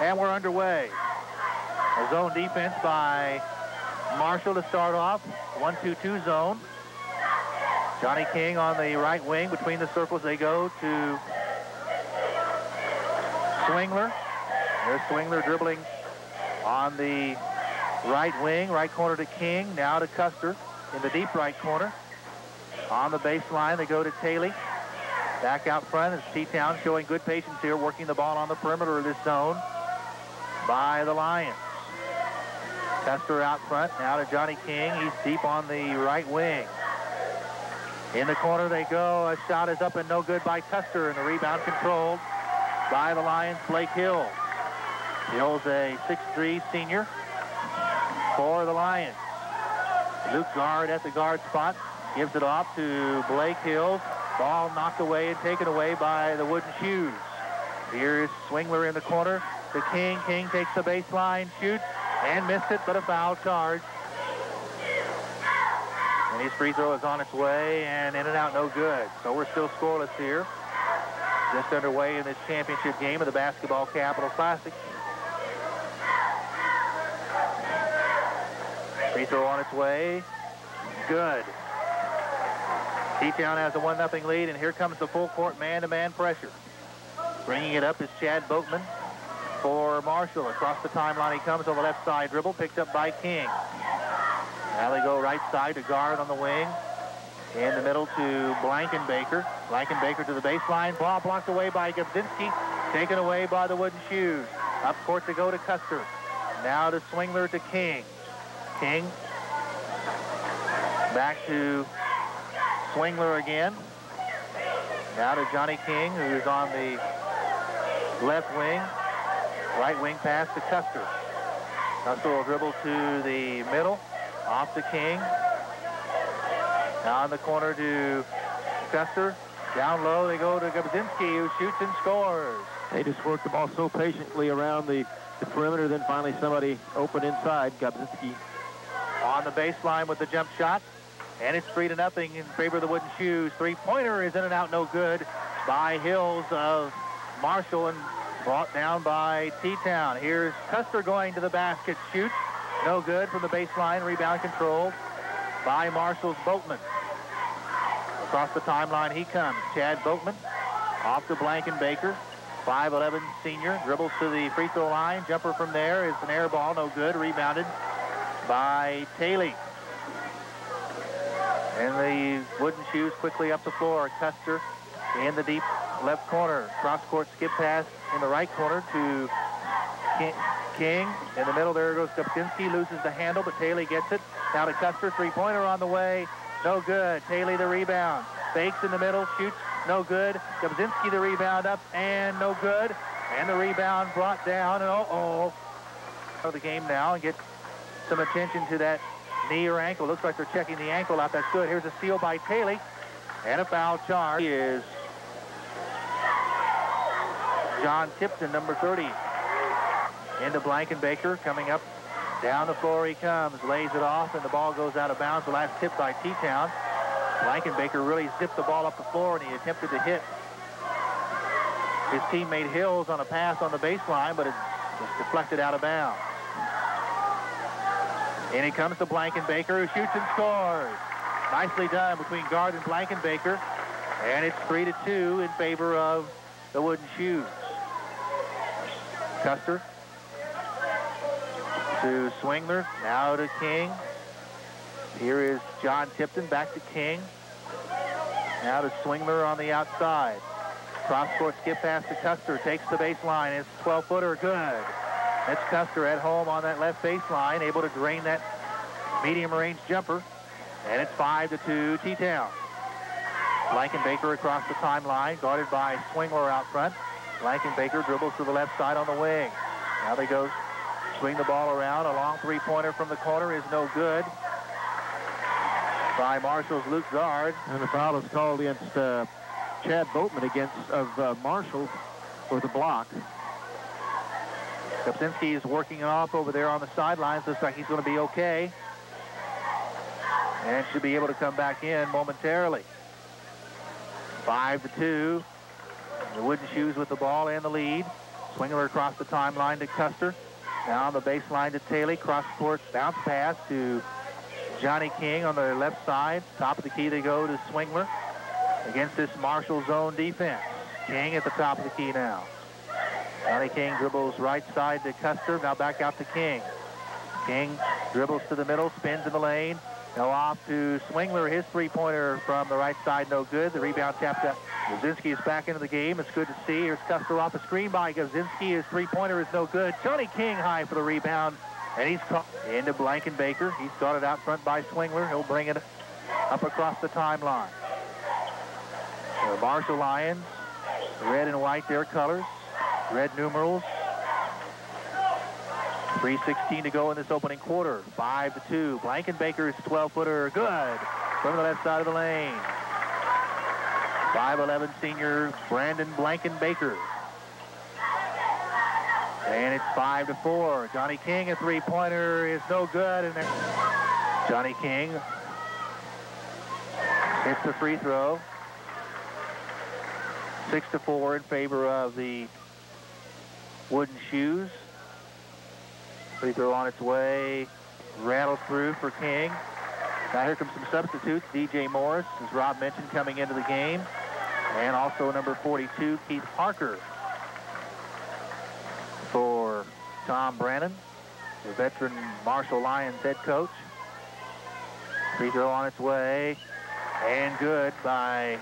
And we're underway. A zone defense by Marshall to start off. 1-2-2 zone. Johnny King on the right wing. Between the circles they go to Swingler. There's Swingler dribbling on the right wing, right corner to King. Now to Custer in the deep right corner. On the baseline, they go to Taylor. Back out front is T-Town showing good patience here, working the ball on the perimeter of this zone by the Lions. Custer out front, now to Johnny King. He's deep on the right wing. In the corner they go. A shot is up and no good by Custer, and the rebound controlled by the Lions, Blake Hill. Hill's a 6'3 senior for the Lions. Luke Guard at the guard spot. Gives it off to Blake Hill. Ball knocked away and taken away by the Wooden Shoes. Here's Swingler in the corner to King. King takes the baseline, shoots, and missed it, but a foul charge. And his free throw is on its way, and in and out, no good. So we're still scoreless here. Just underway in this championship game of the Basketball Capital Classic. Free throw on its way. Good. T-Town has a 1-0 lead, and here comes the full court man-to-man -man pressure. Bringing it up is Chad Boatman for Marshall. Across the timeline he comes on the left side dribble, picked up by King. Now they go right side to guard on the wing. In the middle to Blankenbaker. Blankenbaker to the baseline. Ball blocked away by Gabzinski. Taken away by the Wooden Shoes. Up court to go to Custer. Now to Swingler to King. King. Back to Swingler again. Now to Johnny King, who's on the left wing. Right wing pass to Custer. Custer will dribble to the middle. Off to King. Now in the corner to Custer. Down low, they go to Gabzinski, who shoots and scores. They just worked the ball so patiently around the, the perimeter, then finally somebody open inside. Gabzinski on the baseline with the jump shot. And it's three to nothing in favor of the Wooden Shoes. Three-pointer is in and out, no good by Hills of Marshall and brought down by T-Town. Here's Custer going to the basket, shoots. No good from the baseline, rebound controlled by Marshall's Boatman. Across the timeline he comes. Chad Boatman off to Blankenbaker. 5'11 senior, dribbles to the free throw line. Jumper from there is an air ball, no good. Rebounded by Taylor. And the wooden shoes quickly up the floor. Custer in the deep left corner. Cross-court skip pass in the right corner to King. In the middle, there goes Gabzinski. Loses the handle, but Taylor gets it. Now to Custer. Three-pointer on the way. No good. Taylor the rebound. Fakes in the middle. Shoots. No good. Gabzinski the rebound up and no good. And the rebound brought down. And uh-oh. Of the game now and get some attention to that knee or ankle. Looks like they're checking the ankle out. That's good. Here's a steal by Taylor. And a foul charge is John Tipton, number 30. Into Blankenbaker, coming up down the floor he comes, lays it off, and the ball goes out of bounds. The last tip by T-Town. Blankenbaker really zipped the ball up the floor, and he attempted to hit his teammate Hills on a pass on the baseline, but it was deflected out of bounds. And he comes to Blankenbaker, who shoots and scores. Nicely done between Guard and Blankenbaker. And it's 3 to 2 in favor of the Wooden Shoes. Custer to Swingler, now to King. Here is John Tipton back to King. Now to Swingler on the outside. Cross-court skip pass to Custer, takes the baseline. It's 12-footer, good. That's Custer at home on that left baseline, able to drain that medium-range jumper. And it's 5 to 2 T-Town. Blankenbaker across the timeline, guarded by Swingler out front. Blankenbaker dribbles to the left side on the wing. Now they go swing the ball around. A long three-pointer from the corner is no good by Marshall's Luke Guard. And the foul is called against uh, Chad Boatman against of uh, Marshall for the block. Kopsinski is working off over there on the sidelines. Looks like he's going to be okay. And should be able to come back in momentarily. Five to two. The Wooden Shoes with the ball and the lead. Swingler across the timeline to Custer. Now on the baseline to Taylor. Cross court bounce pass to Johnny King on the left side. Top of the key they go to Swingler against this Marshall zone defense. King at the top of the key now. Johnny King dribbles right side to Custer. Now back out to King. King dribbles to the middle, spins in the lane. Now off to Swingler. His three-pointer from the right side, no good. The rebound tapped up. Gazinski is back into the game. It's good to see. Here's Custer off the screen by Gazinski. His three-pointer is no good. Johnny King high for the rebound. And he's caught into Blankenbaker. He's got it out front by Swingler. He'll bring it up across the timeline. Marshall Lions, red and white, their colors. Red numerals. 3.16 to go in this opening quarter. 5 to 2. Blankenbaker's 12-footer, good. From the left side of the lane. 5'11 senior Brandon Blankenbaker. And it's 5 to 4. Johnny King, a three-pointer, is no good. And Johnny King hits the free throw. 6 to 4 in favor of the Wooden Shoes. Free throw on its way. Rattled through for King. Now here comes some substitutes. DJ Morris, as Rob mentioned, coming into the game. And also number 42, Keith Parker. For Tom Brannon, the veteran Marshall Lions head coach. Free throw on its way. And good by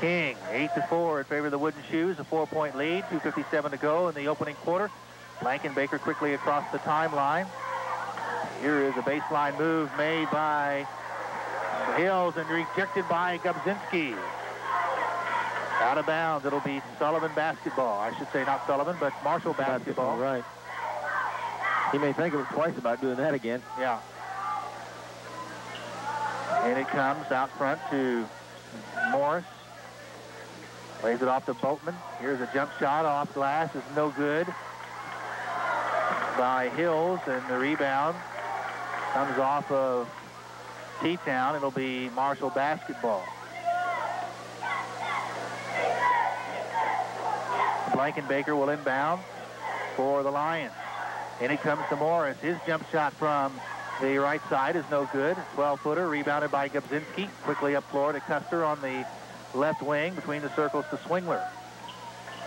King. 8 to 4 in favor of the Wooden Shoes. A four-point lead. 2.57 to go in the opening quarter. Blankenbaker quickly across the timeline. Here is a baseline move made by Hills and rejected by Gubzinski. Out of bounds. It'll be Sullivan basketball. I should say not Sullivan, but Marshall basketball. Right. He may think of it twice about doing that again. Yeah. And it comes out front to Morris. Lays it off to Boatman. Here's a jump shot off glass. Is no good by Hills. And the rebound comes off of T-Town. It'll be Marshall basketball. Blankenbaker will inbound for the Lions. And it comes to Morris. His jump shot from the right side is no good. 12-footer rebounded by Gubzinski. Quickly up floor to Custer on the left wing between the circles to Swingler.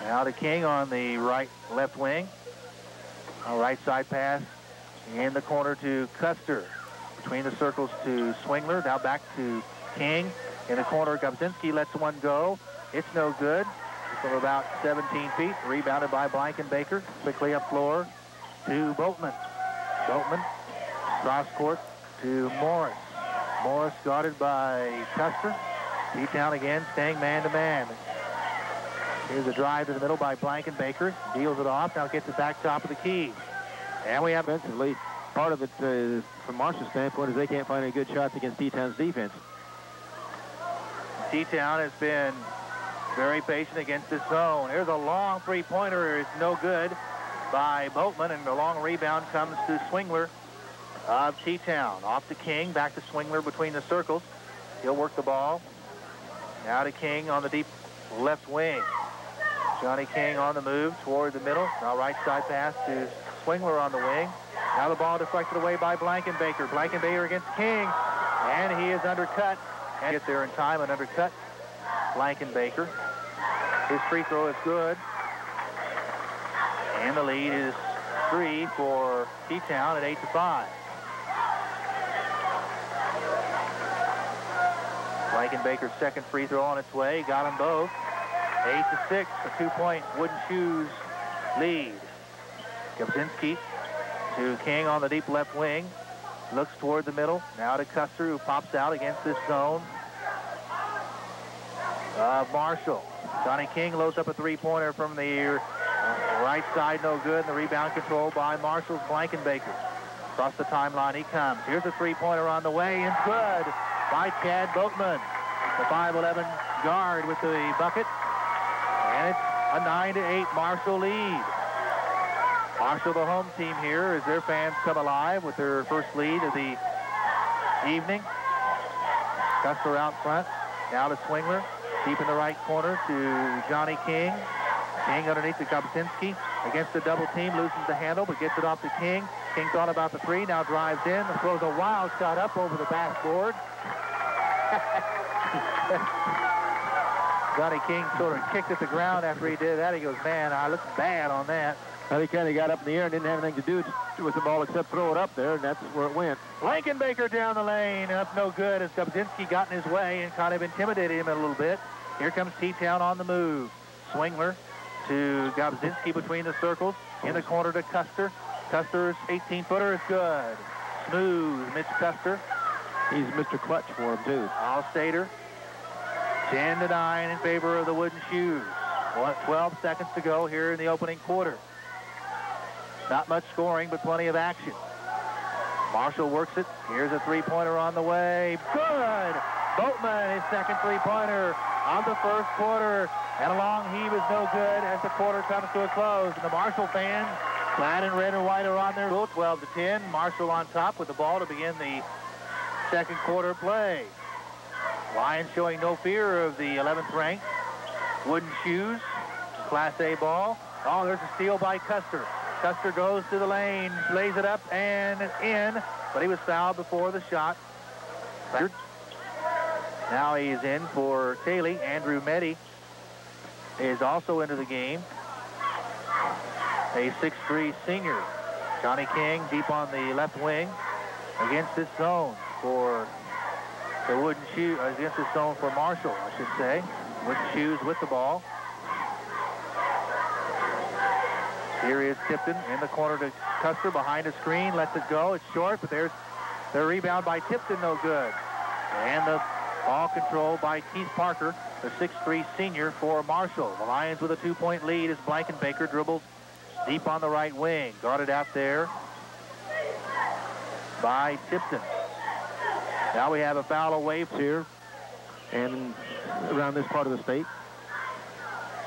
Now to King on the right left wing. Right side pass in the corner to Custer. Between the circles to Swingler. Now back to King. In the corner, Gubzinski lets one go. It's no good. From about 17 feet. Rebounded by Blankenbaker. Quickly up floor to Boatman. Boatman. Cross court to Morris. Morris guarded by Custer. Deep down again, staying man-to-man. Here's a drive to the middle by Blankenbaker. Deals it off. Now gets it back top of the key. And we have offensively. Part of it, uh, from Marshall's standpoint, is they can't find any good shots against T-Town's defense. T-Town has been very patient against this zone. Here's a long three-pointer. It's no good by Boatman, and the long rebound comes to Swingler of T-Town. Off to King, back to Swingler between the circles. He'll work the ball. Now to King on the deep left wing. Johnny King on the move toward the middle. Now right side pass to Swingler on the wing. Now the ball deflected away by Blankenbaker. Blankenbaker against King. And he is undercut. And get there in time and undercut Blankenbaker. His free throw is good. And the lead is three for T-Town at 8 to 5. Blankenbaker's second free throw on its way. Got them both. 8 to 6, a two-point Wooden Shoes lead. Gubzinski to King on the deep left wing. Looks toward the middle. Now to Custer, who pops out against this zone. Uh, Marshall. Johnny King loads up a three-pointer from the right side, no good. And the rebound control by Marshall's Blankenbaker. Across the timeline he comes. Here's a three-pointer on the way, and good by Chad Boatman. The 5'11 guard with the bucket. And it's a 9 to 8 Marshall lead. Marshall, the home team here, as their fans come alive with their first lead of the evening. Custer out front. Now to Swingler. Deep in the right corner to Johnny King. King underneath to Gobzinski against the double team, loses the handle, but gets it off to King. King thought about the three, now drives in, throws a wild shot up over the backboard. Johnny King sort of kicked at the ground after he did that. He goes, man, I look bad on that. Well, he kind of got up in the air and didn't have anything to do with the ball except throw it up there, and that's where it went. Blankenbaker down the lane, up no good as Gobzinski got in his way and kind of intimidated him a little bit. Here comes T-Town on the move. Swingler to Gobzinski between the circles. In the corner to Custer. Custer's 18-footer is good. Smooth, Mitch Custer. He's Mr. Clutch for him, too. All-Stater 10 to 9 in favor of the Wooden Shoes. 12 seconds to go here in the opening quarter. Not much scoring, but plenty of action. Marshall works it. Here's a three-pointer on the way. Good! Boatman, his second three-pointer on the first quarter. And a long heave is no good as the quarter comes to a close. And the Marshall fans, clad in red and white, are on their goal, 12 to 10. Marshall on top with the ball to begin the second quarter play. Lions showing no fear of the 11th ranked Wooden Shoes. Class A ball. Oh, there's a steal by Custer. Custer goes to the lane, lays it up and in, but he was fouled before the shot. Now he's in for Taylor. Andrew Meddy is also into the game. A 6'3 senior. Johnny King deep on the left wing against this zone for the Wooden Shoe, against the zone for Marshall, I should say. Wooden Shoes with the ball. Here is Tipton in the corner to Custer behind the screen, lets it go. It's short, but there's the rebound by Tipton, no good. And the ball control by Keith Parker, the 6'3 senior for Marshall. The Lions with a two-point lead as Blankenbaker dribbles deep on the right wing. Guarded out there by Tipton. Now we have a foul away here and around this part of the state.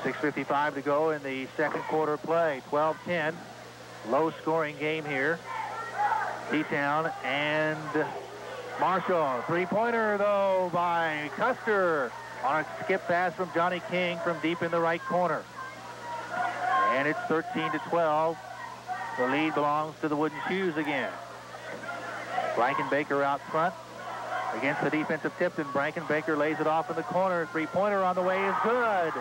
6.55 to go in the second quarter play. 12-10. Low scoring game here. T-Town and Marshall. Three-pointer, though, by Custer on a skip pass from Johnny King from deep in the right corner. And it's 13 to 12. The lead belongs to the Wooden Shoes again. Blankenbaker out front against the defensive Tipton. Blankenbaker lays it off in the corner. Three-pointer on the way is good.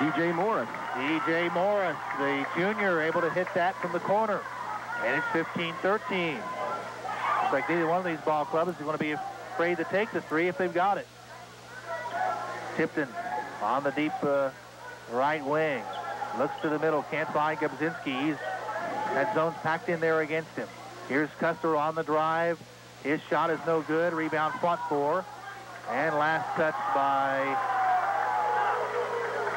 D.J. Morris. D.J. Morris, the junior, able to hit that from the corner. And it's 15-13. Looks like neither one of these ball clubs is going to be afraid to take the three if they've got it. Tipton on the deep uh, right wing. Looks to the middle, can't find Gobzinski. He's, that zone's packed in there against him. Here's Custer on the drive. His shot is no good. Rebound fought for. And last touch by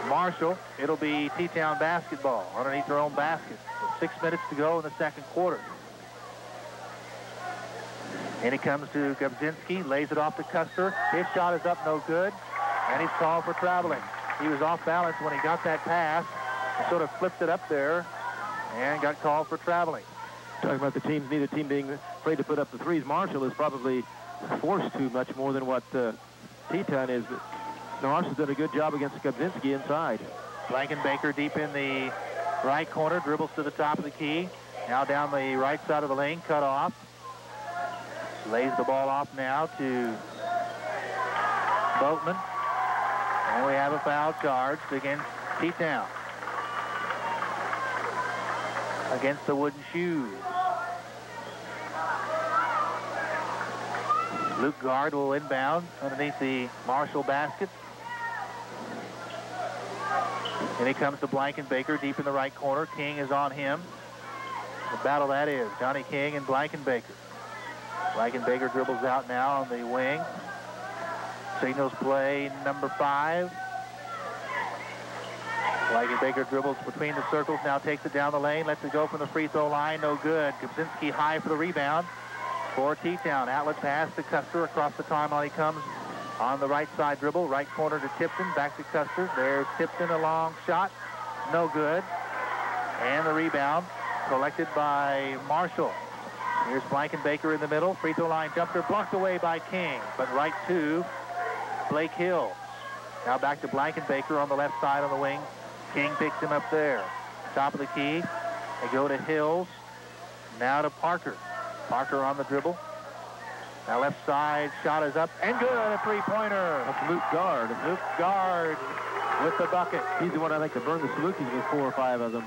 Marshall. It'll be T-Town basketball underneath their own basket. Six minutes to go in the second quarter. And it comes to Gobzinski, lays it off to Custer. His shot is up no good, and he's called for traveling. He was off balance when he got that pass and sort of flipped it up there and got called for traveling. Talking about the teams, neither team being afraid to put up the threes. Marshall is probably forced to much more than what uh, T-Town is. But has done a good job against Gobzinski inside. Blankenbaker deep in the right corner, dribbles to the top of the key. Now down the right side of the lane, cut off. Lays the ball off now to Boatman. And we have a foul charged against T-Town. Against the Wooden Shoes. Luke Guard will inbound underneath the Marshall basket. And he comes to Blankenbaker deep in the right corner. King is on him. The battle that is. Johnny King and Blankenbaker. Blankenbaker dribbles out now on the wing. Signals play number five. Blankenbaker dribbles between the circles, now takes it down the lane, lets it go from the free throw line, no good. Gobzinski high for the rebound for T-Town. Outlet pass to Custer across the timeline he comes on the right side dribble, right corner to Tipton, back to Custer. There's Tipton, a long shot, no good. And the rebound collected by Marshall. Here's Blankenbaker in the middle. Free throw line jumper blocked away by King, but right to Blake Hill. Now back to Blankenbaker on the left side on the wing King picks him up there. Top of the key. They go to Hills. Now to Parker. Parker on the dribble. Now left side, shot is up, and good, a three-pointer. That's Luke Guard. Luke Guard with the bucket. He's the one I think to burn the Salukis with four or five of them.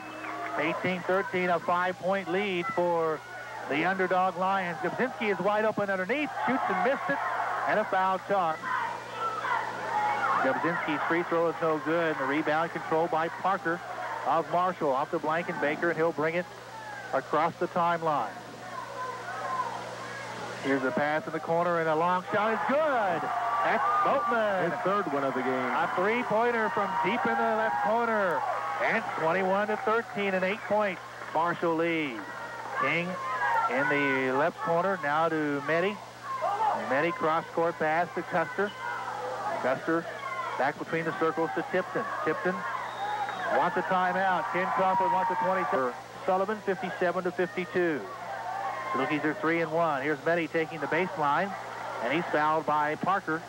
18-13, a five-point lead for the underdog Lions. Gubzinski is wide open underneath, shoots and missed it, and a foul charge. Gubzinski's free throw is no good, and the rebound controlled by Parker of Marshall off the Blankenbaker, and he'll bring it across the timeline. Here's a pass in the corner, and a long shot is good. That's Boatman. His third one of the game. A three-pointer from deep in the left corner. And 21 to 13, an eight-point Marshall lead. King in the left corner, now to Meddy. Meddy cross-court pass to Custer. Custer back between the circles to Tipton. Tipton wants a timeout. Ken Crawford wants a 20. Sullivan, 57 to 52. The Lookies are three and one. Here's Meddy taking the baseline, and he's fouled by Parker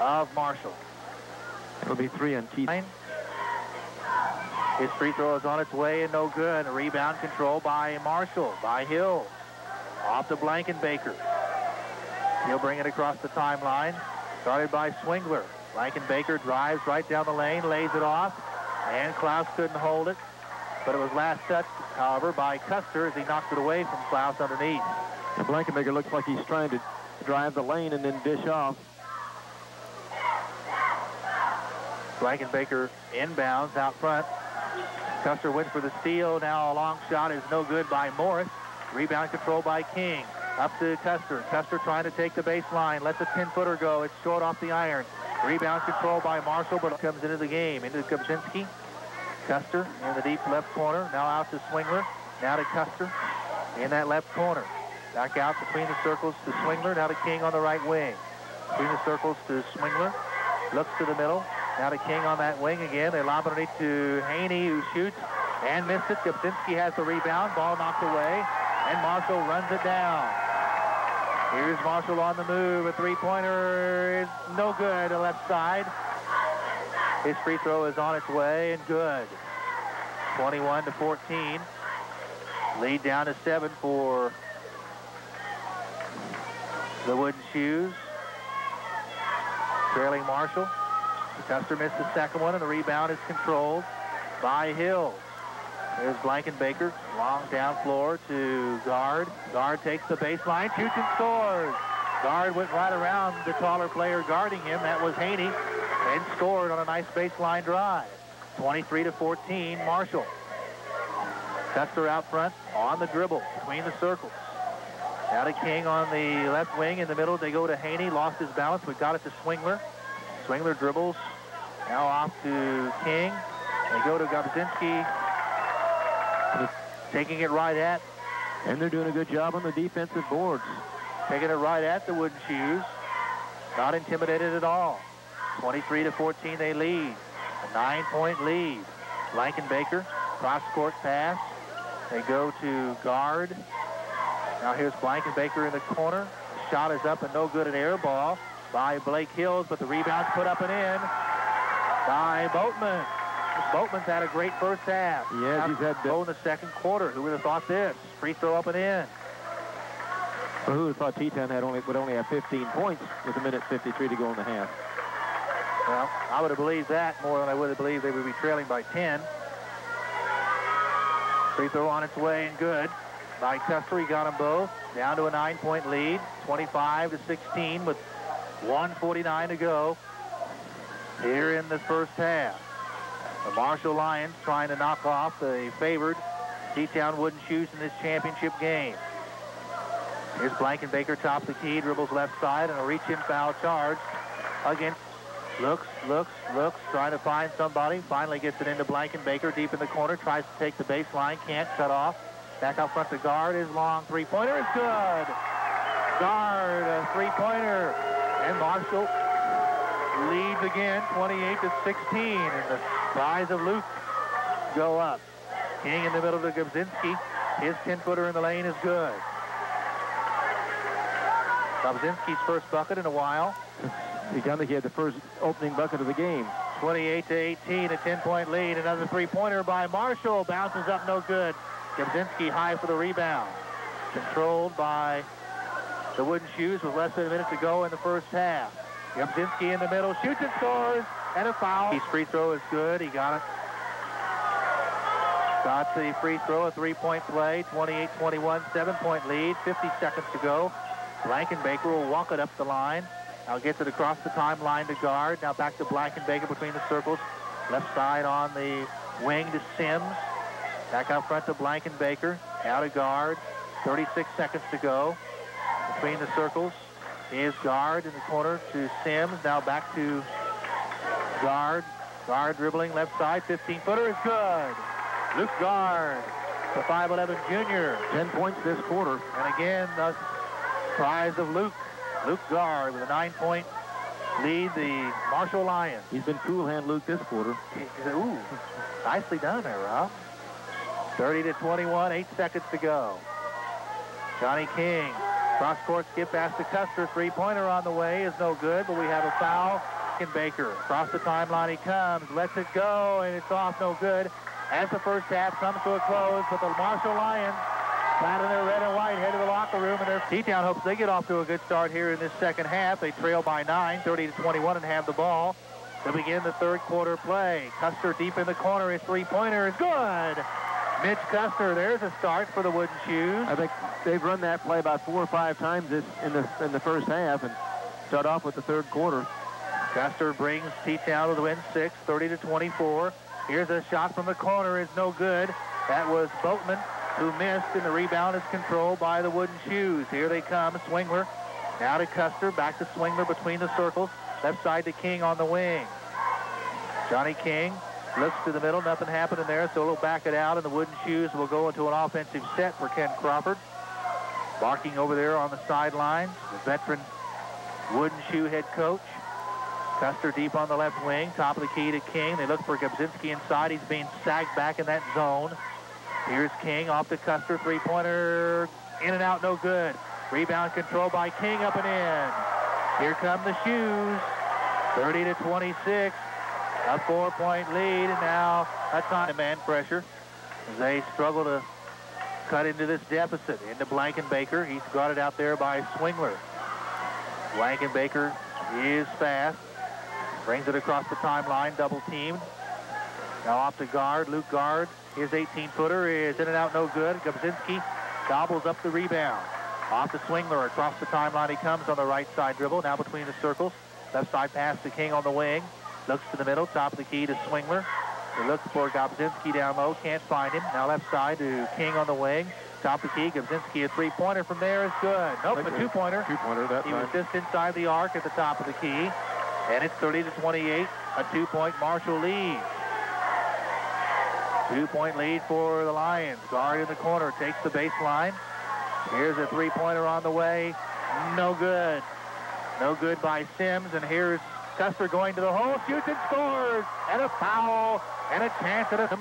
of Marshall. It'll be three on Keith. His free throw is on its way and no good. A rebound control by Marshall, by Hill. Off to Blankenbaker. He'll bring it across the timeline. Started by Swingler. Blankenbaker drives right down the lane, lays it off, and Klaus couldn't hold it. But it was last touched, however, by Custer as he knocked it away from Klaus underneath. Blankenbaker looks like he's trying to drive the lane and then dish off. Blankenbaker inbounds out front. Custer went for the steal. Now a long shot is no good by Morris. Rebound control by King. Up to Custer. Custer trying to take the baseline. Let the 10-footer go. It's short off the iron. Rebound control by Marshall, but comes into the game. Into Gubzinski. Custer in the deep left corner. Now out to Swingler. Now to Custer in that left corner. Back out between the circles to Swingler. Now to King on the right wing. Between the circles to Swingler. Looks to the middle. Now to King on that wing again. They lob it to Haney, who shoots and missed it. Has the rebound. Ball knocked away. And Marshall runs it down. Here's Marshall on the move. A three-pointer is no good to left side. His free throw is on its way and good. 21 to 14. Lead down to seven for the Wooden Shoes. Trailing Marshall. Custer missed the second one, and the rebound is controlled by Hills. There's Blankenbaker, long down floor to Guard. Guard takes the baseline, shoots and scores. Guard went right around the taller player guarding him. That was Haney, and scored on a nice baseline drive. 23 to 14, Marshall. Custer out front on the dribble between the circles. Now to King on the left wing. In the middle, they go to Haney. Lost his balance, but got it to Swingler. Swingler dribbles. Now off to King. They go to Gubzinski. Taking it right at. And they're doing a good job on the defensive boards. Taking it right at the Wooden Shoes. Not intimidated at all. 23 to 14 they lead. A nine-point lead. Blankenbaker, cross-court pass. They go to guard. Now here's Blankenbaker in the corner. Shot is up and no good, an air ball by Blake Hills, but the rebound's put up and in by Boatman. Boatman's had a great first half. Yeah, he's had go in the second quarter. Who would have thought this? Free throw up and in. Well, who would have thought Teton had only would only have 15 points with a minute 53 to go in the half? Well, I would have believed that more than I would have believed they would be trailing by 10. Free throw on its way and good by Custer. He got them both. Down to a nine-point lead, 25 to 16 with 149 to go here in the first half. The Marshall Lions trying to knock off the favored T-Town Wooden Shoes in this championship game. Here's Blankenbaker, top the key, dribbles left side, and a reach-in foul charge against Looks, looks, looks, trying to find somebody. Finally gets it into Blankenbaker deep in the corner. Tries to take the baseline. Can't cut off. Back out front to guard. His long three-pointer is good. Guard, a three-pointer. And Marshall leads again, 28 to 16. And the size of Luke go up. King in the middle to Gubzinski. His 10-footer in the lane is good. Gubzinski's first bucket in a while. He got he had the first opening bucket of the game. 28 to 18, a 10-point lead. Another three-pointer by Marshall. Bounces up, no good. Gubzinski high for the rebound. Controlled by the Wooden Shoes with less than a minute to go in the first half. Gubzinski in the middle, shoots and scores, and a foul. His free throw is good. He got it. Got the free throw, a three-point play, 28-21, seven-point lead, 50 seconds to go. Blankenbaker will walk it up the line. Now gets it across the timeline to guard. Now back to Blankenbaker between the circles. Left side on the wing to Sims. Back out front to Blankenbaker. Out of guard. 36 seconds to go. Between the circles is guard in the corner to Sims. Now back to guard. Guard dribbling left side. 15-footer is good. Luke Guard, the 5'11 junior. 10 points this quarter. And again, the prize of Luke. Luke Guard with a nine-point lead the Marshall Lions. He's been cool hand Luke this quarter. Ooh, nicely done there, Rob. 30 to 21, eight seconds to go. Johnny King, cross-court skip pass to Custer. Three-pointer on the way is no good, but we have a foul. Baker across the timeline he comes, lets it go, and it's off, no good. As the first half comes to a close, but the Marshall Lions Clad in their red and white, head to the locker room, and their T-Town hopes they get off to a good start here in this second half. They trail by 9, 30 to 21, and have the ball to begin the third quarter play. Custer deep in the corner. His three-pointer is good. Mitch Custer, there's a start for the Wooden Shoes. I think they've run that play about four or five times this in the in the first half and start off with the third quarter. Custer brings T-Town to the win 6, 30 to 24. Here's a shot from the corner. is no good. That was Boatman who missed, and the rebound is controlled by the Wooden Shoes. Here they come, Swingler. Now to Custer, back to Swingler between the circles. Left side to King on the wing. Johnny King looks to the middle, nothing happening there, so he'll back it out, and the Wooden Shoes will go into an offensive set for Ken Crawford. Barking over there on the sidelines, the veteran Wooden Shoe head coach. Custer deep on the left wing, top of the key to King. They look for Gubzinski inside. He's being sagged back in that zone. Here's King off the Custer three-pointer. In and out, no good. Rebound control by King up and in. Here come the shoes. 30 to 26. A four-point lead, and now a a man pressure they struggle to cut into this deficit. Into Blankenbaker. He's got it out there by Swingler. Blankenbaker is fast. Brings it across the timeline, double teamed. Now off to guard, Luke Guard. His 18-footer is in and out, no good. Gubzinski gobbles up the rebound. Off to Swingler. Across the timeline he comes on the right side dribble. Now between the circles. Left side pass to King on the wing. Looks to the middle. Top of the key to Swingler. He looks for Gobzinski down low. Can't find him. Now left side to King on the wing. Top of the key. Gobzinski a three-pointer from there is good. Nope, a two-pointer. Two-pointer. That he time. was just inside the arc at the top of the key. And it's 30 to 28. A two-point Marshall lead. Two-point lead for the Lions. Guard in the corner takes the baseline. Here's a three-pointer on the way. No good. No good by Sims. And here's Custer going to the hole, shoots and scores. And a foul and a chance at a...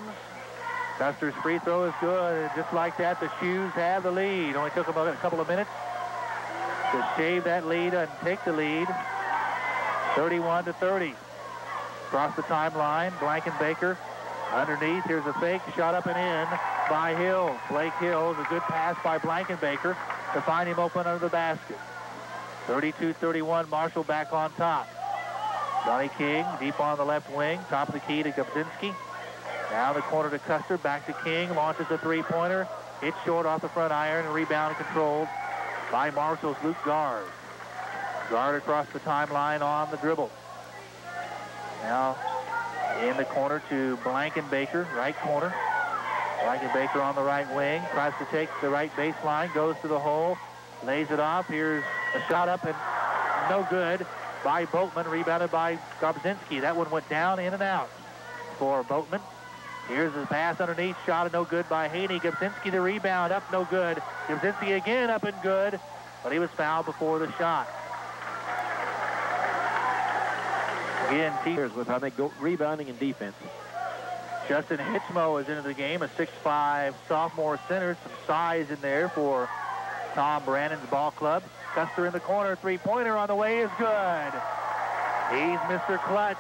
Custer's free throw is good. Just like that, the Shoes have the lead. Only took a couple of minutes to shave that lead and take the lead. 31 to 30. Across the timeline, Blankenbaker Underneath, here's a fake shot up and in by Hill. Blake Hill, a good pass by Blankenbaker to find him open under the basket. 32-31, Marshall back on top. Johnny King deep on the left wing, top of the key to Gubzinski. Now the corner to Custer, back to King, launches a three-pointer. It's short off the front iron rebound controlled by Marshall's Luke Guard. Guard across the timeline on the dribble. Now in the corner to Blankenbaker, right corner. Blankenbaker on the right wing, tries to take the right baseline, goes to the hole, lays it off. Here's a shot up and no good by Boatman, rebounded by Gobzinski. That one went down, in and out for Boatman. Here's the pass underneath, shot and no good by Haney. Gobzinski the rebound, up no good. Gobzinski again up and good, but he was fouled before the shot. Again, Tears with, I think, go, rebounding and defense. Justin Hitchmo is into the game, a 6'5 sophomore center. Some size in there for Tom Brannon's ball club. Custer in the corner, three-pointer on the way is good. He's Mr. Clutch.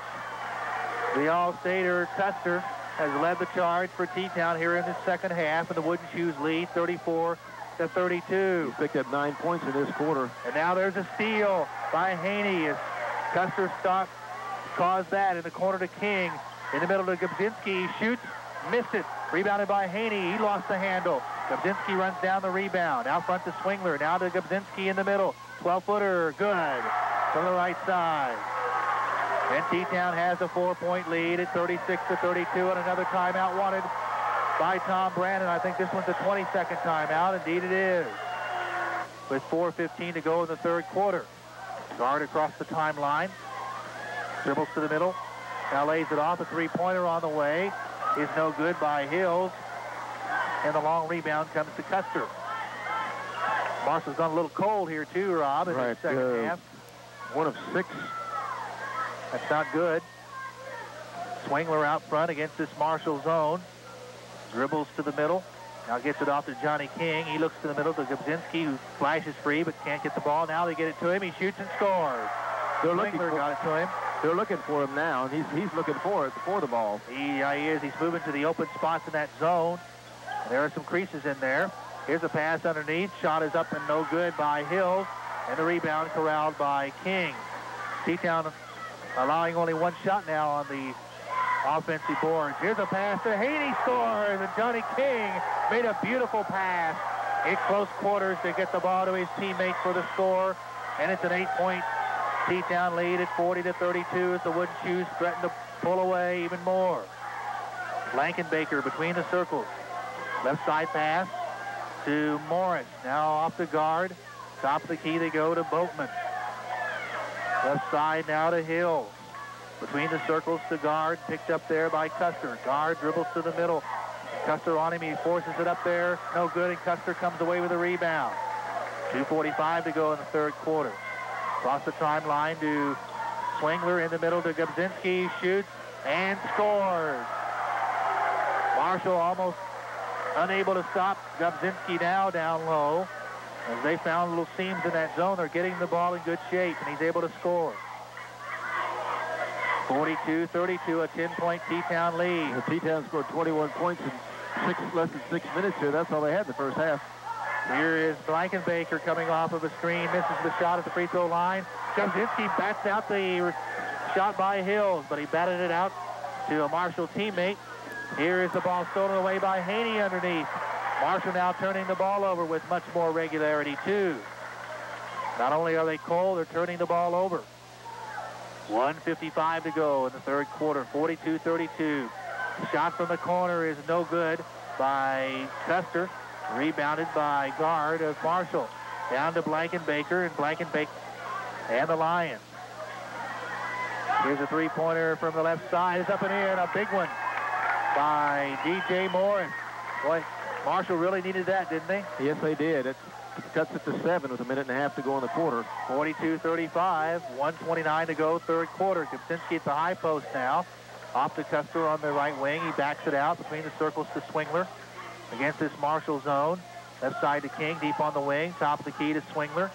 The All-Stater Custer has led the charge for T-Town here in the second half, and the Wooden Shoes lead 34 to 32. He's picked up nine points in this quarter. And now there's a steal by Haney as Custer stop caused that in the corner to King. In the middle to Gubzinski. He shoots, missed it. Rebounded by Haney. He lost the handle. Gubzinski runs down the rebound. Out front to Swingler. Now to Gubzinski in the middle. 12-footer. Good. From the right side. And T-Town has a four-point lead at 36 to 32 and another timeout wanted by Tom Brannon. I think this one's a 20-second timeout. Indeed it is. With 4.15 to go in the third quarter. Guard across the timeline. Dribbles to the middle. Now lays it off. A three-pointer on the way. Is no good by Hills. And the long rebound comes to Custer. Marshall's gone a little cold here too, Rob, in right. the second uh, half. One of six. That's not good. Swingler out front against this Marshall zone. Dribbles to the middle. Now gets it off to Johnny King. He looks to the middle to Gubzinski, who flashes free but can't get the ball. Now they get it to him. He shoots and scores. They're looking Swingler for, got it to him. They're looking for him now, and he's he's looking for it for the ball. He, uh, he is. He's moving to the open spots in that zone. There are some creases in there. Here's a pass underneath. Shot is up and no good by Hill. And the rebound corralled by King. T-Town allowing only one shot now on the offensive boards. Here's a pass to Haney scores. And Johnny King made a beautiful pass in close quarters to get the ball to his teammate for the score. And it's an eight-point T-Town lead at 40 to 32 as the Wooden Shoes threaten to pull away even more. Blankenbaker between the circles. Left side pass to Morris. Now off the guard. Top of the key they go to Boatman. Left side now to Hill. Between the circles to guard. Picked up there by Custer. Guard dribbles to the middle. Custer on him. He forces it up there. No good. And Custer comes away with a rebound. 2.45 to go in the third quarter. Across the timeline to Swingler in the middle to Gubzinski. Shoots and scores. Marshall almost unable to stop Gubzinski now down low. As they found little seams in that zone, they're getting the ball in good shape, and he's able to score. 42-32, a 10-point T-Town lead. T-Town scored 21 points in six less than six minutes here. That's all they had in the first half. Here is Blankenbaker coming off of a screen, misses the shot at the free throw line. Gubzinski bats out the shot by Hills, but he batted it out to a Marshall teammate. Here is the ball stolen away by Haney underneath. Marshall now turning the ball over with much more regularity, too. Not only are they cold, they're turning the ball over. 155 to go in the third quarter, 42-32. Shot from the corner is no good by Custer. Rebounded by guard of Marshall. Down to Blankenbaker, and Blankenbaker and the Lions. Here's a three-pointer from the left side. It's up in and a big one by D.J. Morris. Boy, Marshall really needed that, didn't they? Yes, they did. It cuts it to seven with a minute and a half to go in the quarter. 42-35, 129 to go, third quarter. Gubzinski at the high post now. Off to Custer on the right wing. He backs it out between the circles to Swingler against this Marshall zone. Left side to King, deep on the wing. Top of the key to Swingler.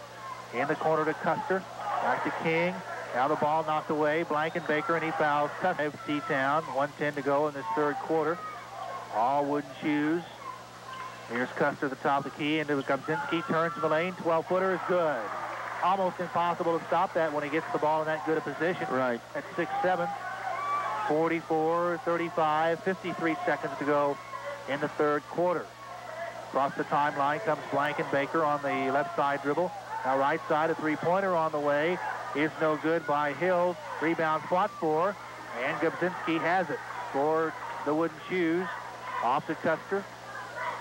In the corner to Custer. Back to King. Now the ball knocked away. Blankenbaker, and Baker and he fouls Custer. T-Town, 110 to go in this third quarter. All wooden shoes. Here's Custer at the top of the key into Gubzinski. Turns to the lane. 12-footer is good. Almost impossible to stop that when he gets the ball in that good a position. Right. At 6-7. 44, 35, 53 seconds to go in the third quarter. Across the timeline comes Blankenbaker on the left side dribble. Now right side, a three-pointer on the way. Is no good by Hill. Rebound fought for, and Gubzinski has it for the Wooden Shoes. Off to Custer.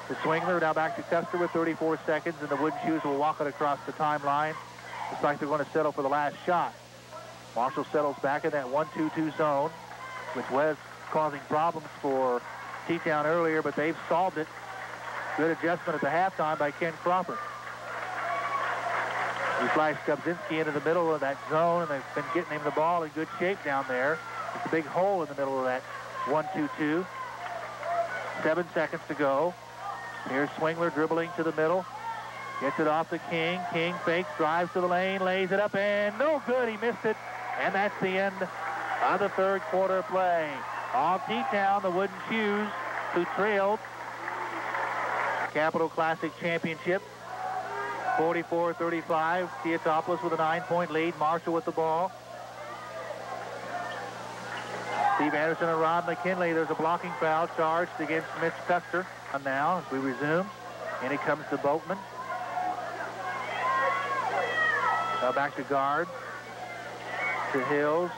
The Swingler now back to Custer with 34 seconds, and the Wooden Shoes will walk it across the timeline. Looks like they're going to settle for the last shot. Marshall settles back in that 1-2-2 zone, which was causing problems for T-Town earlier, but they've solved it. Good adjustment at the halftime by Ken Crawford. He flashed Gubzinski into the middle of that zone, and they've been getting him the ball in good shape down there. It's a big hole in the middle of that 1-2-2. Seven seconds to go. Here's Swingler dribbling to the middle. Gets it off to King. King fakes, drives to the lane, lays it up, and no good. He missed it. And that's the end of the third quarter play. Off T-Town, the Wooden Shoes, who trailed Capital Classic Championship 44-35. Teutopolis with a nine-point lead. Marshall with the ball. Steve Anderson and Rod McKinley. There's a blocking foul charged against Mitch Custer. And now, as we resume, and it comes to Boatman. Now back to guard. To Hills.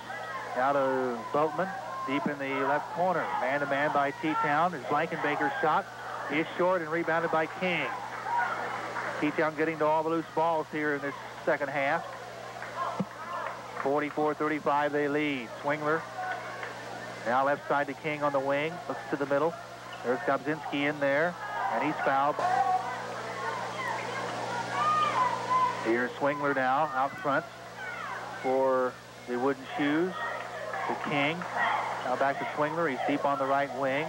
Now to Boatman. Deep in the left corner. Man-to-man by T-Town. Is Blankenbaker's shot is short and rebounded by King. T-Town getting to all the loose balls here in this second half. 44-35 they lead. Swingler now left side to King on the wing. Looks to the middle. There's Gobzinski in there, and he's fouled. Here's Swingler now out front for the Wooden Shoes to King. Now back to Swingler. He's deep on the right wing.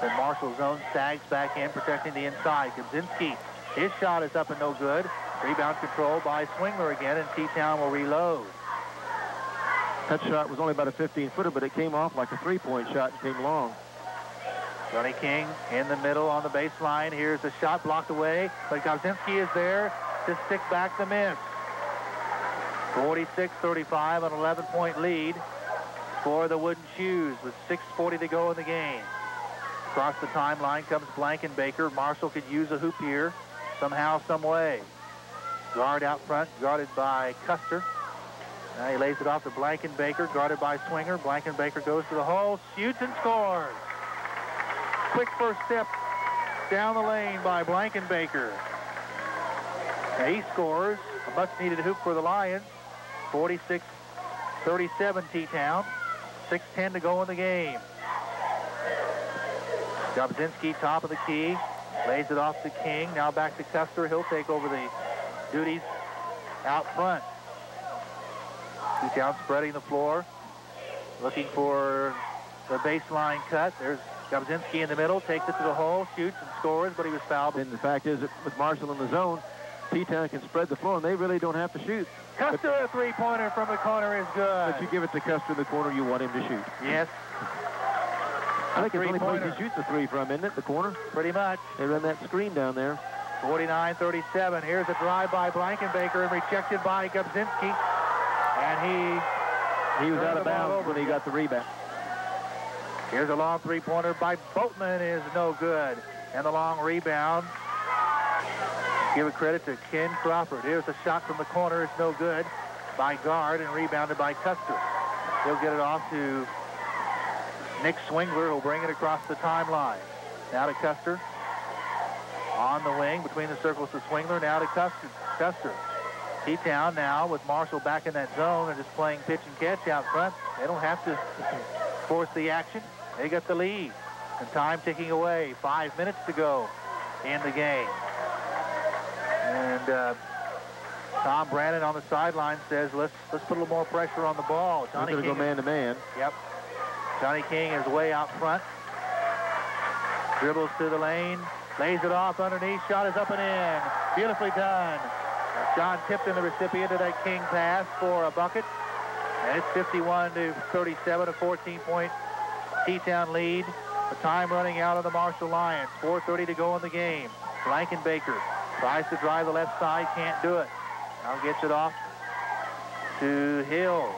Then Marshall zone sags back in, protecting the inside. Gobzinski, his shot is up and no good. Rebound control by Swingler again, and T-Town will reload. That shot was only about a 15-footer, but it came off like a three-point shot and came long. Johnny King in the middle on the baseline. Here's the shot blocked away, but Gobzinski is there to stick back the miss. 46-35, an 11-point lead for the Wooden Shoes with 6.40 to go in the game. Across the timeline comes Blankenbaker. Marshall could use a hoop here somehow, some way. Guard out front, guarded by Custer. Now he lays it off to Blankenbaker, guarded by Swingler. Blankenbaker goes to the hole, shoots and scores. Quick first step down the lane by Blankenbaker. Now he scores a much-needed hoop for the Lions. 46-37 T-Town. 6.10 to go in the game. Gobzinski, top of the key, lays it off to King. Now back to Custer. He'll take over the duties out front. T-Town spreading the floor, looking for the baseline cut. There's Gobzinski in the middle, takes it to the hole, shoots and scores, but he was fouled. And the fact is, with Marshall in the zone, T-Town can spread the floor, and they really don't have to shoot. Custer, a three-pointer from the corner is good. But you give it to Custer in the corner, you want him to shoot. Yes. I think it's the only place he shoots a three from, isn't it, the corner? Pretty much. They run that screen down there. 49-37. Here's a drive by Blankenbaker and rejected by Gobzinski. And he... He was out of bounds when he got the rebound. Here's a long three-pointer by Boatman is no good. And the long rebound. Give a credit to Ken Crawford. Here's a shot from the corner. It's no good by guard and rebounded by Custer. He'll get it off to Nick Swingler who'll bring it across the timeline. Now to Custer. On the wing between the circles to Swingler. Now to Custer. Custer. T-Town now with Marshall back in that zone and just playing pitch and catch out front. They don't have to force the action. They got the lead. And time ticking away. Five minutes to go in the game. And uh, Tom Brannon on the sideline says, let's let's put a little more pressure on the ball. Johnny going to go man-to-man. Yep. Johnny King is way out front. Dribbles to the lane. Lays it off underneath. Shot is up and in. Beautifully done. John Tipton, the recipient of that King pass for a bucket. And it's 51 to 37, a 14-point T-Town lead. The time running out of the Marshall Lions. 4.30 to go in the game. Blankenbaker tries to drive the left side, can't do it. Now gets it off to Hills.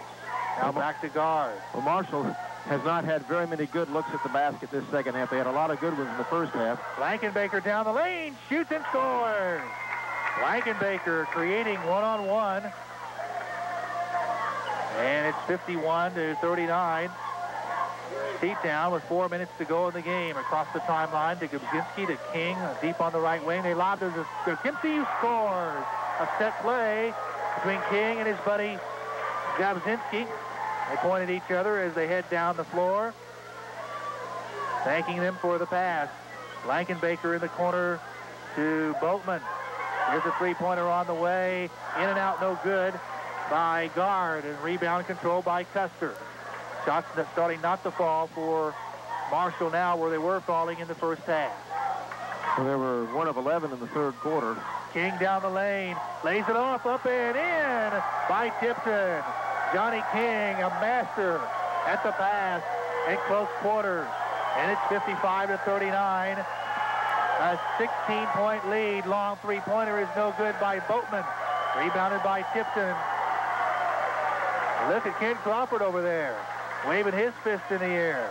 Now back to guard. Well, Marshall has not had very many good looks at the basket this second half. They had a lot of good ones in the first half. Blankenbaker down the lane, shoots and scores. Blankenbaker creating one-on-one. And it's 51 to 39. T-Town with four minutes to go in the game. Across the timeline to Gobzinski to King, uh, deep on the right wing. They lob to Gobzinski who scores. A set play between King and his buddy Gobzinski. They point at each other as they head down the floor. Thanking them for the pass. Blankenbaker in the corner to Boatman. Here's a three-pointer on the way. In and out, no good by Guard. And rebound control by Custer. Shots starting not to fall for Marshall now where they were falling in the first half. So they were one of 11 in the third quarter. King down the lane. Lays it off, up and in by Tipton. Johnny King, a master at the pass in close quarters. And it's 55 to 39. A 16-point lead. Long three-pointer is no good by Boatman. Rebounded by Tipton. Look at Ken Crawford over there, waving his fist in the air.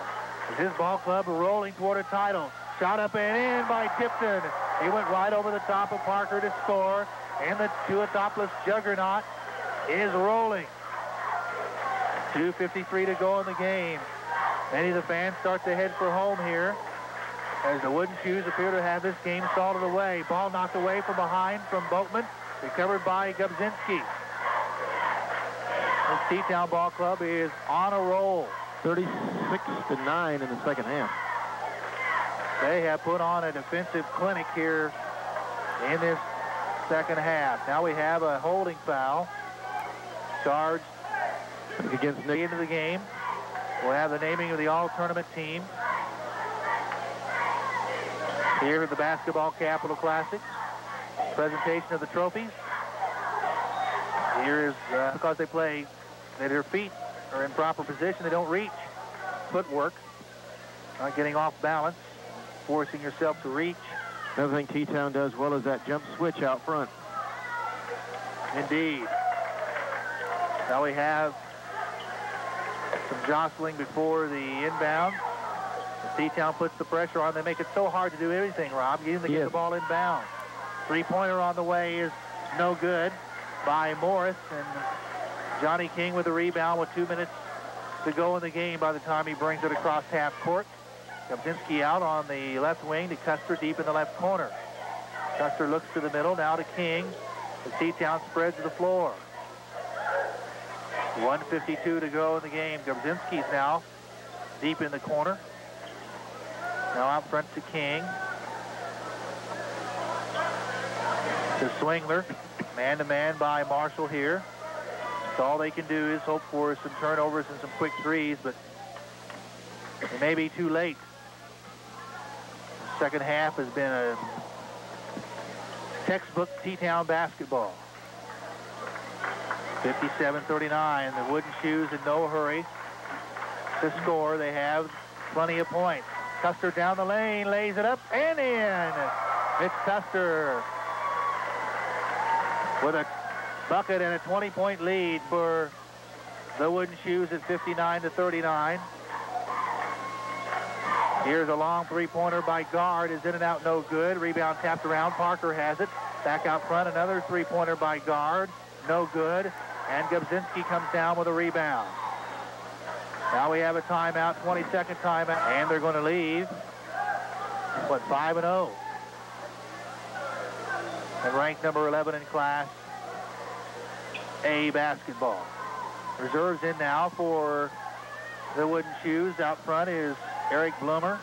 As his ball club rolling toward a title. Shot up and in by Tipton. He went right over the top of Parker to score. And the Teutopolis juggernaut is rolling. 2.53 to go in the game. Many of the fans start to head for home here as the Wooden Shoes appear to have this game salted away. Ball knocked away from behind from Boatman, recovered by Gubzinski. This Ball Club is on a roll. 36 to 9 in the second half. They have put on a defensive clinic here in this second half. Now we have a holding foul charged against the end of the game. We'll have the naming of the all-tournament team here at the Basketball Capital Classic. Presentation of the trophies. Here is uh, because they play, their feet are in proper position. They don't reach. Footwork. Not getting off balance. Forcing yourself to reach. Another thing T-Town does well is that jump switch out front. Indeed. Now we have some jostling before the inbound. T-Town puts the pressure on. They make it so hard to do everything, Rob. Even to yes. get the ball inbound. Three-pointer on the way is no good by Morris. And Johnny King with the rebound with two minutes to go in the game by the time he brings it across half court. Gubzinski out on the left wing to Custer deep in the left corner. Custer looks to the middle, now to King. The T-Town spreads to the floor. 152 to go in the game. Gubzinski's now deep in the corner. Now out front to King. To Swingler. Man-to-man by Marshall here. All they can do is hope for some turnovers and some quick threes, but it may be too late. The second half has been a textbook T-Town basketball. 57-39. The Wooden Shoes in no hurry to score. They have plenty of points. Custer down the lane, lays it up and in. It's Custer with a bucket and a 20-point lead for the Wooden Shoes at 59 to 39. Here's a long three-pointer by Guard. Is in and out, no good. Rebound tapped around. Parker has it. Back out front, another three-pointer by Guard. No good. And Gubzinski comes down with a rebound. Now we have a timeout, 20-second timeout, and they're going to leave. What, 5 and 0? And ranked number 11 in class A basketball. Reserves in now for the Wooden Shoes. Out front is Eric Bloomer.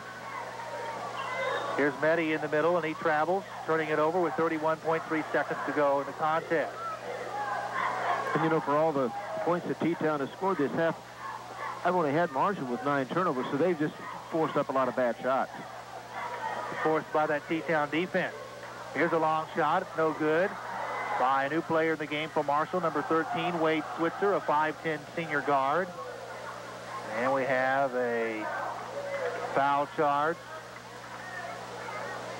Here's Meddy in the middle, and he travels, turning it over with 31.3 seconds to go in the contest. And, you know, for all the points that T-Town has scored this half, I've only had Marshall with nine turnovers, so they've just forced up a lot of bad shots. Forced by that T-Town defense. Here's a long shot. It's no good. By a new player in the game for Marshall, number 13, Wade Switzer, a 5'10 senior guard. And we have a foul charge.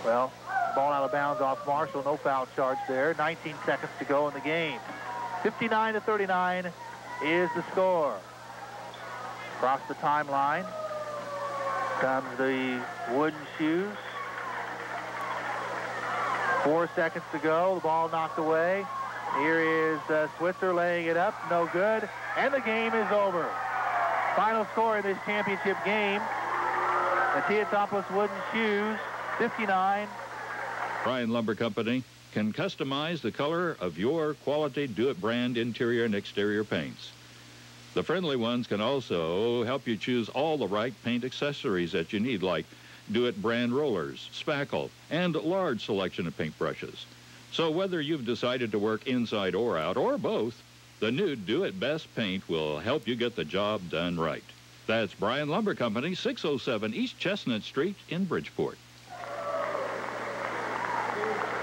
Well, ball out of bounds off Marshall. No foul charge there. 19 seconds to go in the game. 59 to 39 is the score. Across the timeline comes the wooden shoes. Four seconds to go. The ball knocked away. Here is uh, Switzer laying it up. No good. And the game is over. Final score in this championship game. Teutopolis Wooden Shoes, 59. Bryan Lumber Company can customize the color of your quality Do-It brand interior and exterior paints. The friendly ones can also help you choose all the right paint accessories that you need, like Do-It brand rollers, spackle, and large selection of paint brushes. So whether you've decided to work inside or out, or both, the new Do-It Best paint will help you get the job done right. That's Bryan Lumber Company, 607 East Chestnut Street in Bridgeport.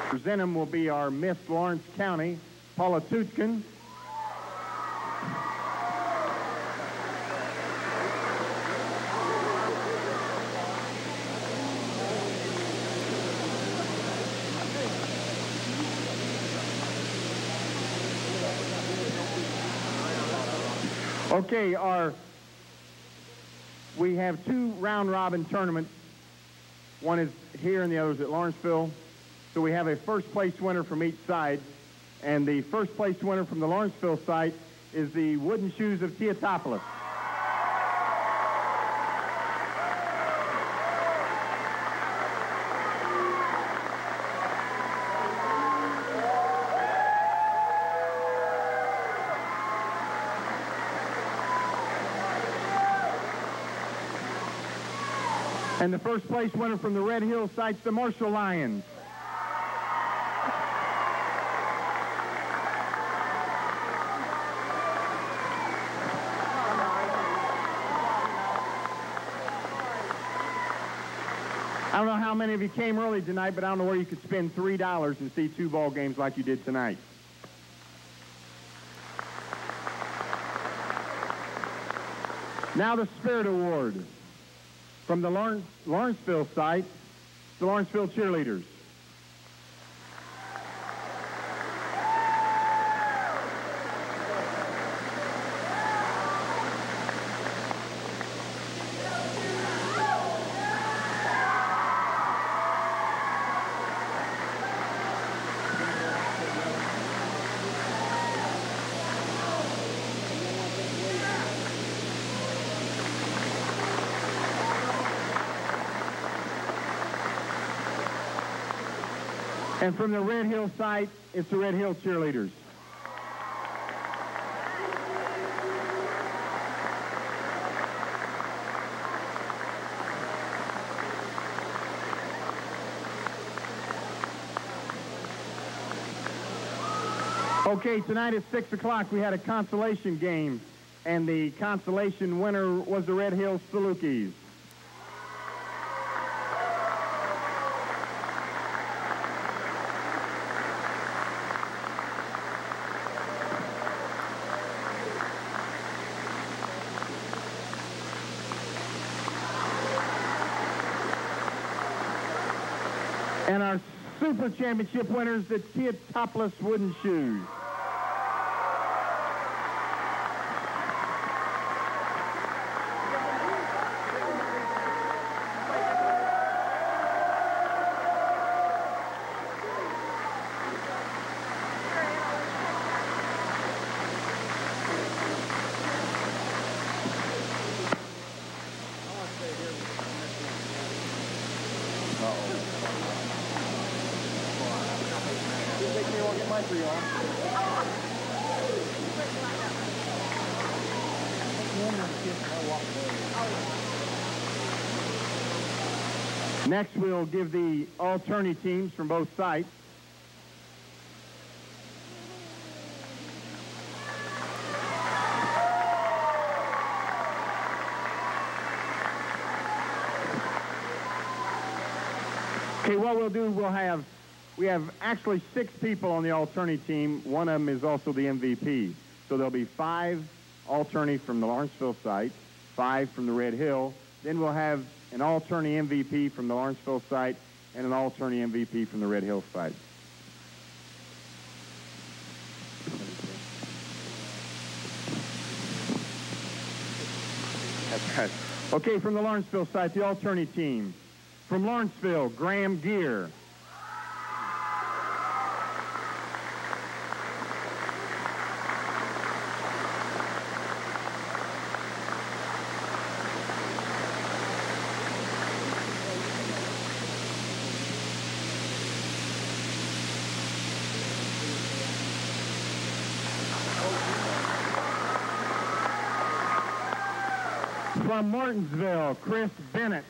Presenting will be our Miss Lawrence County, Paula Tuchkin. Okay, our we have two round robin tournaments. One is here and the other is at Lawrenceville. So we have a first place winner from each side. And the first place winner from the Lawrenceville site is the wooden shoes of Teutopolis. And the first place winner from the Red Hill site's the Marshall Lions. I don't know how many of you came early tonight, but I don't know where you could spend $3 and see two ball games like you did tonight. Now the Spirit Award from the Lawrence, Lawrenceville site, the Lawrenceville cheerleaders. And from the Red Hill site, it's the Red Hill cheerleaders. Okay, tonight at 6 o'clock we had a consolation game, and the consolation winner was the Red Hill Salukis. And our Super Championship winners, the Kid Topless Wooden Shoes. Next, we'll give the alternate teams from both sites. Okay, what we'll do, we'll have, we have actually six people on the alternate team. One of them is also the MVP. So there'll be five alternate from the Lawrenceville site, five from the Red Hill. Then we'll have an alternate MVP from the Lawrenceville site and an alternate MVP from the Red Hill site. Okay, from the Lawrenceville site, the alternate team. From Lawrenceville, Graham Gear. From Martinsville, Chris Bennett.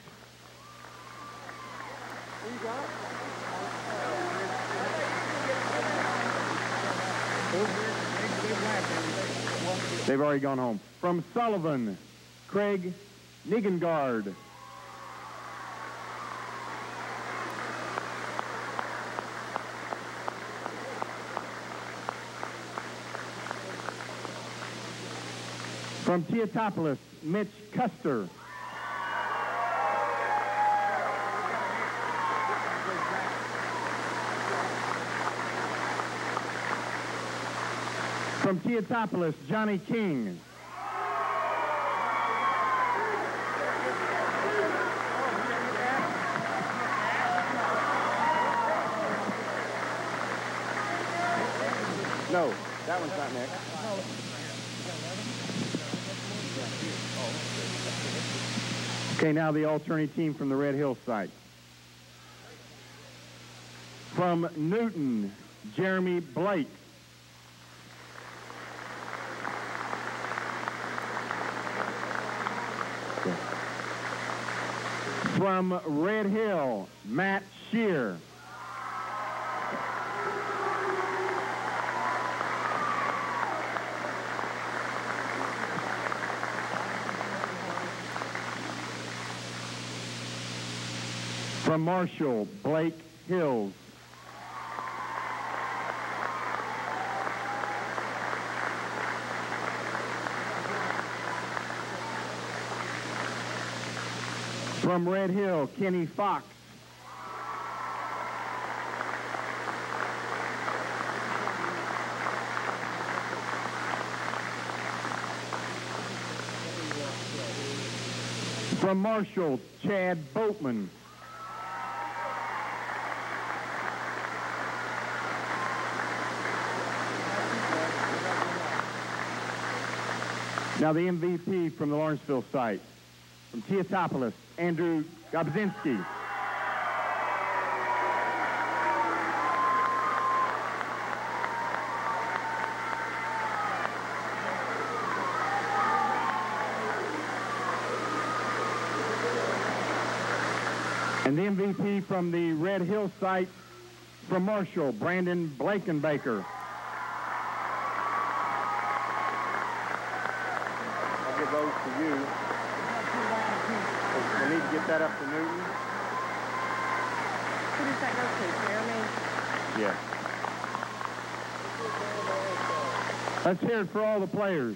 They've already gone home. From Sullivan, Craig Nigengard. from Teutopolis, Mitch Custer. From Teutopolis, Johnny King. No, that one's not next. Okay, now the alternate team from the Red Hill site. From Newton, Jeremy Blake. From Red Hill, Matt Shear. From Marshall, Blake Hills. From Red Hill, Kenny Fox. From Marshall, Chad Boatman. Now the MVP from the Lawrenceville site. From Teutopolis, Andrew Gobzinski. And the MVP from the Red Hill site from Marshall, Brandon Blankenbaker. I'll give those to you. We need to get that up to Newton. Who does that go to, Jeremy? Yeah. Let's hear it for all the players.